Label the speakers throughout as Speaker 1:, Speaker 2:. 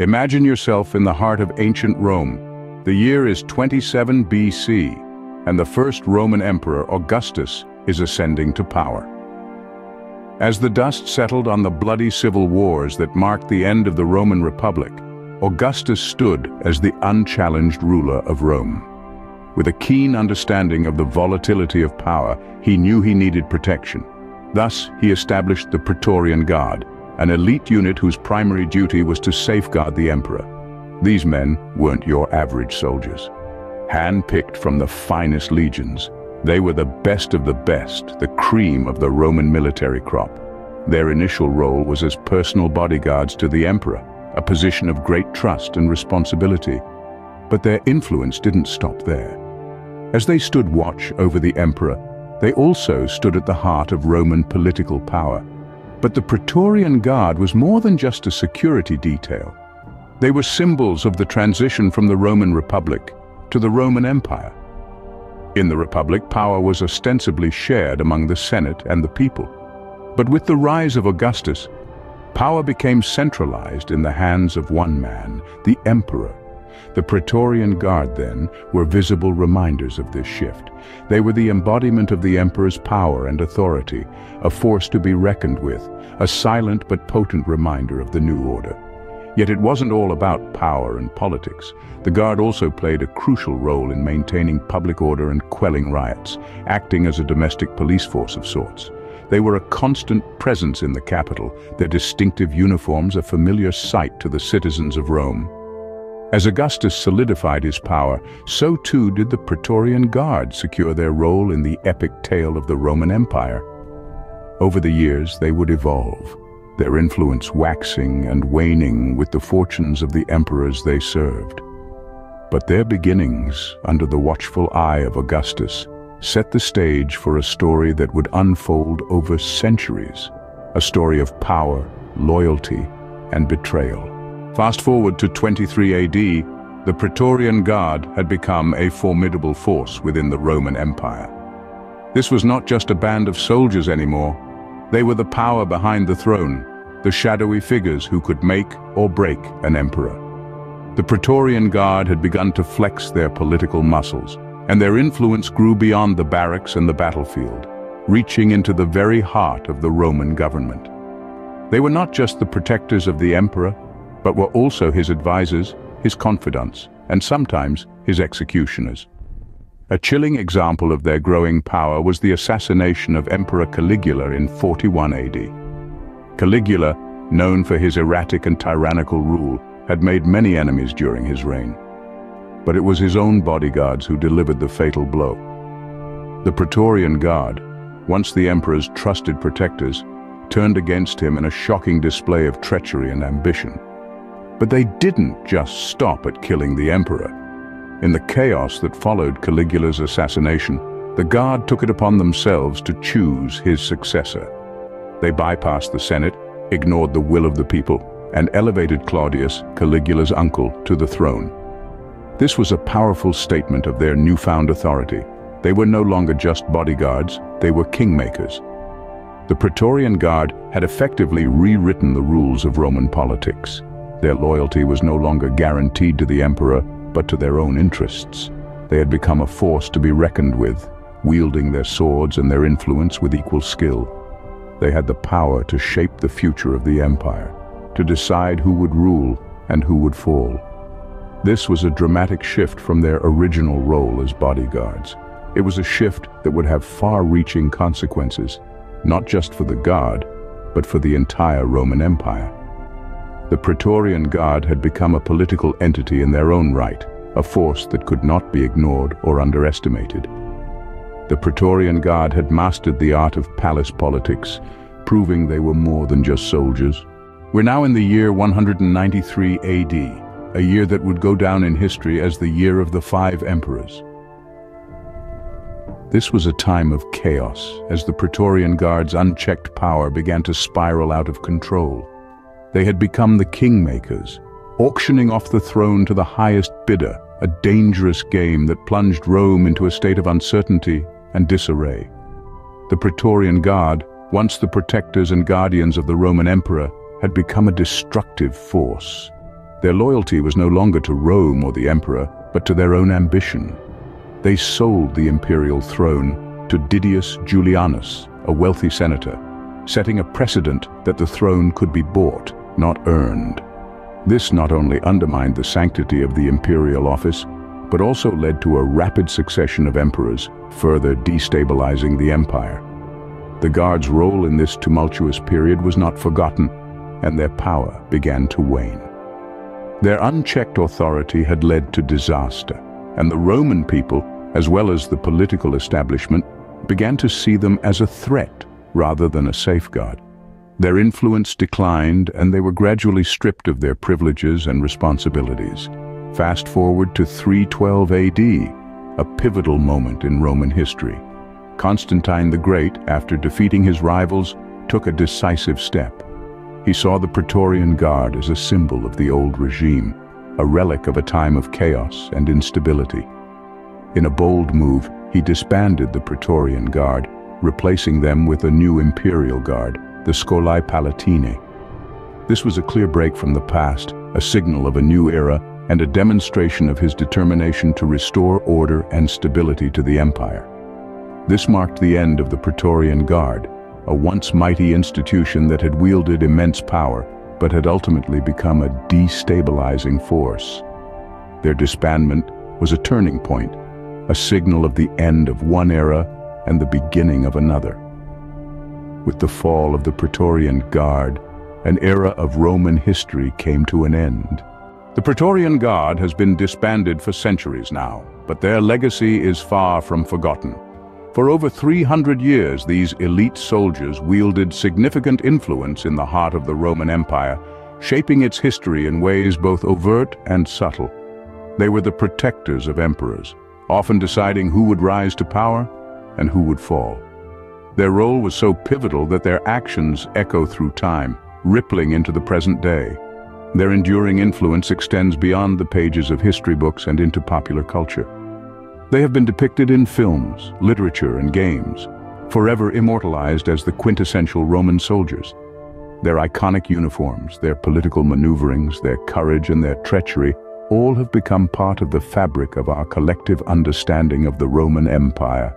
Speaker 1: Imagine yourself in the heart of ancient Rome. The year is 27 BC, and the first Roman emperor, Augustus, is ascending to power. As the dust settled on the bloody civil wars that marked the end of the Roman Republic, Augustus stood as the unchallenged ruler of Rome. With a keen understanding of the volatility of power, he knew he needed protection. Thus, he established the Praetorian Guard, an elite unit whose primary duty was to safeguard the emperor. These men weren't your average soldiers. Hand-picked from the finest legions, they were the best of the best, the cream of the Roman military crop. Their initial role was as personal bodyguards to the emperor, a position of great trust and responsibility. But their influence didn't stop there. As they stood watch over the emperor, they also stood at the heart of Roman political power. But the Praetorian Guard was more than just a security detail. They were symbols of the transition from the Roman Republic to the Roman Empire. In the Republic, power was ostensibly shared among the Senate and the people. But with the rise of Augustus, power became centralized in the hands of one man, the Emperor. The Praetorian Guard, then, were visible reminders of this shift. They were the embodiment of the emperor's power and authority, a force to be reckoned with, a silent but potent reminder of the new order. Yet it wasn't all about power and politics. The Guard also played a crucial role in maintaining public order and quelling riots, acting as a domestic police force of sorts. They were a constant presence in the capital, their distinctive uniforms a familiar sight to the citizens of Rome. As Augustus solidified his power, so too did the Praetorian Guard secure their role in the epic tale of the Roman Empire. Over the years, they would evolve, their influence waxing and waning with the fortunes of the emperors they served. But their beginnings, under the watchful eye of Augustus, set the stage for a story that would unfold over centuries, a story of power, loyalty, and betrayal. Fast forward to 23 AD, the Praetorian Guard had become a formidable force within the Roman Empire. This was not just a band of soldiers anymore. They were the power behind the throne, the shadowy figures who could make or break an emperor. The Praetorian Guard had begun to flex their political muscles, and their influence grew beyond the barracks and the battlefield, reaching into the very heart of the Roman government. They were not just the protectors of the emperor, but were also his advisors, his confidants, and sometimes his executioners. A chilling example of their growing power was the assassination of Emperor Caligula in 41 AD. Caligula, known for his erratic and tyrannical rule, had made many enemies during his reign. But it was his own bodyguards who delivered the fatal blow. The Praetorian Guard, once the emperor's trusted protectors, turned against him in a shocking display of treachery and ambition. But they didn't just stop at killing the emperor. In the chaos that followed Caligula's assassination, the Guard took it upon themselves to choose his successor. They bypassed the Senate, ignored the will of the people, and elevated Claudius, Caligula's uncle, to the throne. This was a powerful statement of their newfound authority. They were no longer just bodyguards, they were kingmakers. The Praetorian Guard had effectively rewritten the rules of Roman politics. Their loyalty was no longer guaranteed to the emperor, but to their own interests. They had become a force to be reckoned with, wielding their swords and their influence with equal skill. They had the power to shape the future of the empire, to decide who would rule and who would fall. This was a dramatic shift from their original role as bodyguards. It was a shift that would have far-reaching consequences, not just for the Guard, but for the entire Roman Empire. The Praetorian Guard had become a political entity in their own right, a force that could not be ignored or underestimated. The Praetorian Guard had mastered the art of palace politics, proving they were more than just soldiers. We're now in the year 193 AD, a year that would go down in history as the year of the five emperors. This was a time of chaos as the Praetorian Guard's unchecked power began to spiral out of control. They had become the kingmakers, auctioning off the throne to the highest bidder, a dangerous game that plunged Rome into a state of uncertainty and disarray. The Praetorian Guard, once the protectors and guardians of the Roman Emperor, had become a destructive force. Their loyalty was no longer to Rome or the emperor, but to their own ambition. They sold the imperial throne to Didius Julianus, a wealthy senator, setting a precedent that the throne could be bought, not earned. This not only undermined the sanctity of the imperial office, but also led to a rapid succession of emperors, further destabilizing the empire. The Guards' role in this tumultuous period was not forgotten, and their power began to wane. Their unchecked authority had led to disaster, and the Roman people, as well as the political establishment, began to see them as a threat rather than a safeguard. Their influence declined and they were gradually stripped of their privileges and responsibilities. Fast forward to 312 AD, a pivotal moment in Roman history. Constantine the Great, after defeating his rivals, took a decisive step. He saw the Praetorian Guard as a symbol of the old regime, a relic of a time of chaos and instability. In a bold move, he disbanded the Praetorian Guard, replacing them with a new imperial guard, the Scholae Palatinae. This was a clear break from the past, a signal of a new era, and a demonstration of his determination to restore order and stability to the empire. This marked the end of the Praetorian Guard, a once mighty institution that had wielded immense power, but had ultimately become a destabilizing force. Their disbandment was a turning point, a signal of the end of one era and the beginning of another. With the fall of the Praetorian Guard, an era of Roman history came to an end. The Praetorian Guard has been disbanded for centuries now, but their legacy is far from forgotten. For over 300 years, these elite soldiers wielded significant influence in the heart of the Roman Empire, shaping its history in ways both overt and subtle. They were the protectors of emperors, often deciding who would rise to power and who would fall. Their role was so pivotal that their actions echo through time, rippling into the present day. Their enduring influence extends beyond the pages of history books and into popular culture. They have been depicted in films, literature, and games, forever immortalized as the quintessential Roman soldiers. Their iconic uniforms, their political maneuverings, their courage and their treachery all have become part of the fabric of our collective understanding of the Roman Empire.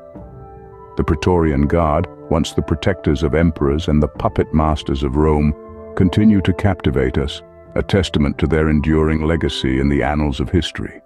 Speaker 1: The Praetorian Guard, once the protectors of emperors and the puppet masters of Rome, continue to captivate us, a testament to their enduring legacy in the annals of history.